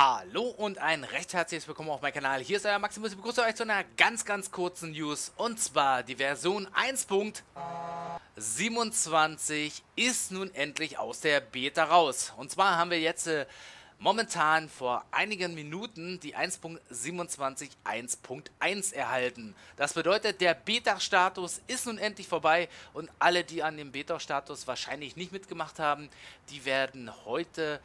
Hallo und ein recht herzliches Willkommen auf meinem Kanal. Hier ist euer Maximus. Ich begrüße euch zu einer ganz, ganz kurzen News. Und zwar die Version 1.27 ist nun endlich aus der Beta raus. Und zwar haben wir jetzt äh, momentan vor einigen Minuten die 1.27 1.1 erhalten. Das bedeutet, der Beta-Status ist nun endlich vorbei und alle, die an dem Beta-Status wahrscheinlich nicht mitgemacht haben, die werden heute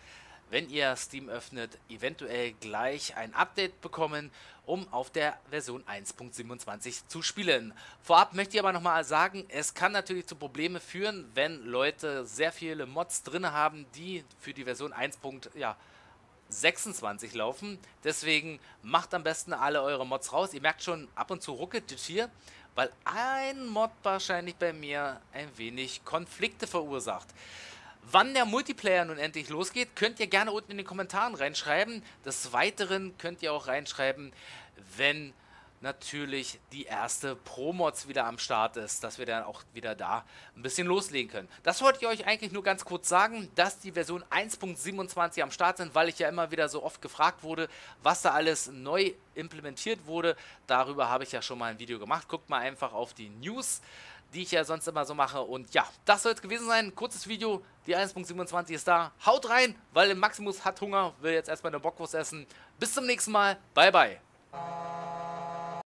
wenn ihr Steam öffnet, eventuell gleich ein Update bekommen, um auf der Version 1.27 zu spielen. Vorab möchte ich aber nochmal sagen, es kann natürlich zu Problemen führen, wenn Leute sehr viele Mods drin haben, die für die Version 1.26 ja, laufen. Deswegen macht am besten alle eure Mods raus. Ihr merkt schon, ab und zu ruckelt es hier, weil ein Mod wahrscheinlich bei mir ein wenig Konflikte verursacht. Wann der Multiplayer nun endlich losgeht, könnt ihr gerne unten in den Kommentaren reinschreiben. Des Weiteren könnt ihr auch reinschreiben, wenn natürlich die erste Pro-Mods wieder am Start ist, dass wir dann auch wieder da ein bisschen loslegen können. Das wollte ich euch eigentlich nur ganz kurz sagen, dass die Version 1.27 am Start sind, weil ich ja immer wieder so oft gefragt wurde, was da alles neu implementiert wurde. Darüber habe ich ja schon mal ein Video gemacht. Guckt mal einfach auf die News die ich ja sonst immer so mache. Und ja, das soll es gewesen sein. Kurzes Video. Die 1.27 ist da. Haut rein, weil Maximus hat Hunger, will jetzt erstmal eine Bockwurst essen. Bis zum nächsten Mal. Bye, bye.